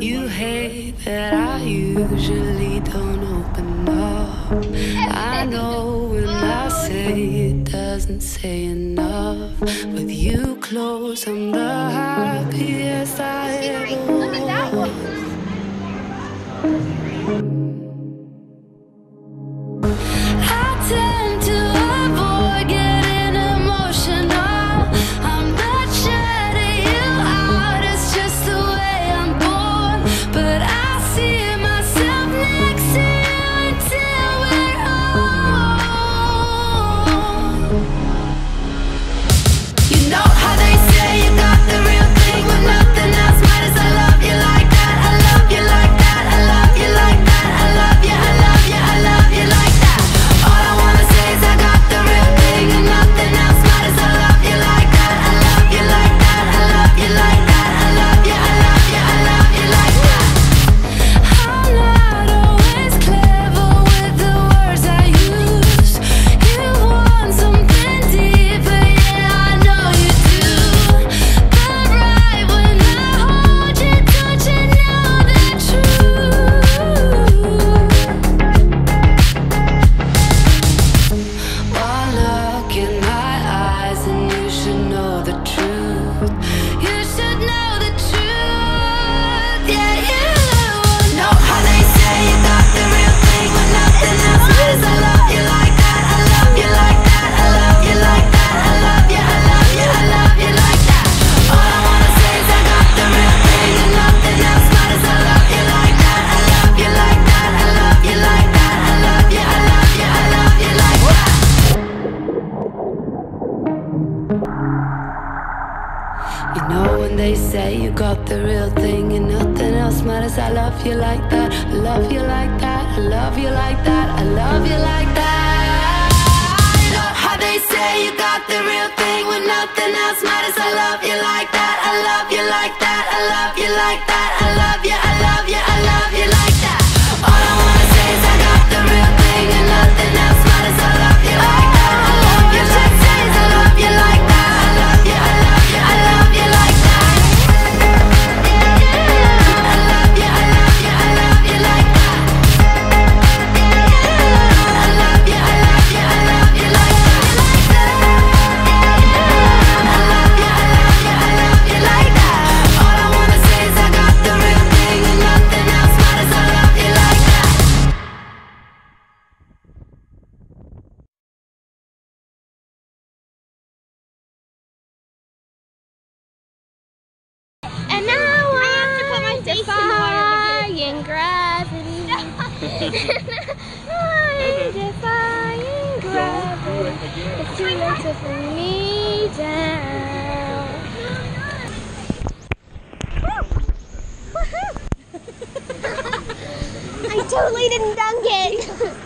You hate that I usually don't open up. I know when I say it doesn't say enough. With you close, I'm the happiest I You know when they say you got the real thing and nothing else matters. I love you like that. I love you like that. I love you like that. I love you like that. You know how they say you got the real thing when nothing else matters. I love you like that. I love you like that. I love you like that. I'm defying gravity. It's too late to bring me down. I totally didn't dunk it.